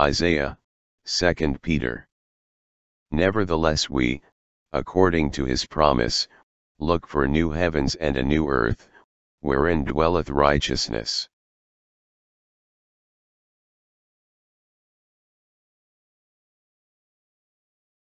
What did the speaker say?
Isaiah, 2 Peter. Nevertheless we, according to his promise, look for new heavens and a new earth, wherein dwelleth righteousness.